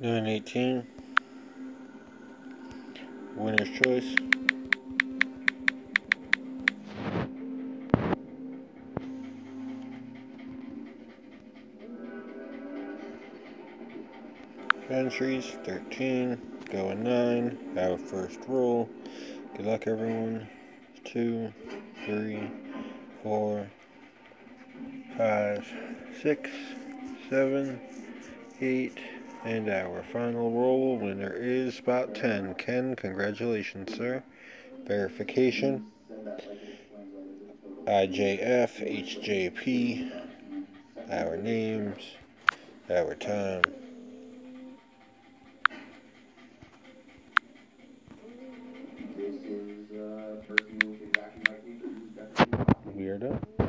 918. Winner's choice. Entries 13, going 9, have a first roll. Good luck, everyone. 2, 3, 4, 5, 6, 7, 8, and our final roll winner is spot 10. Ken, congratulations, sir. Verification. IJF, HJP, our names, our time. We are done.